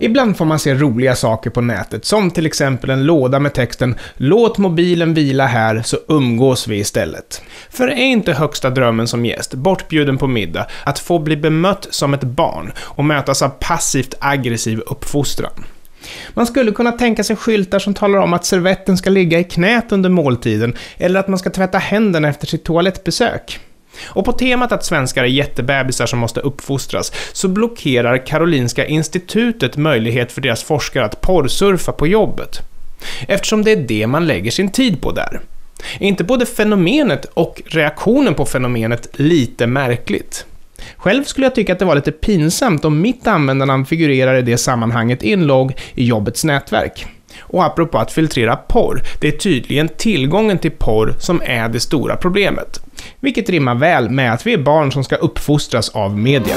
Ibland får man se roliga saker på nätet, som till exempel en låda med texten “Låt mobilen vila här så umgås vi istället”. För är inte högsta drömmen som gäst, bortbjuden på middag, att få bli bemött som ett barn och mötas av passivt aggressiv uppfostran? Man skulle kunna tänka sig skyltar som talar om att servetten ska ligga i knät under måltiden, eller att man ska tvätta händerna efter sitt toalettbesök. Och på temat att svenskar är jättebebisar som måste uppfostras, så blockerar Karolinska institutet möjlighet för deras forskare att porrsurfa på jobbet. Eftersom det är det man lägger sin tid på där. Är inte både fenomenet och reaktionen på fenomenet lite märkligt? Själv skulle jag tycka att det var lite pinsamt om mitt användarnamn figurerar i det sammanhanget i en logg i jobbets nätverk. Och apropå att filtrera porr, det är tydligen tillgången till porr som är det stora problemet. Vilket rimmar väl med att vi är barn som ska uppfostras av media.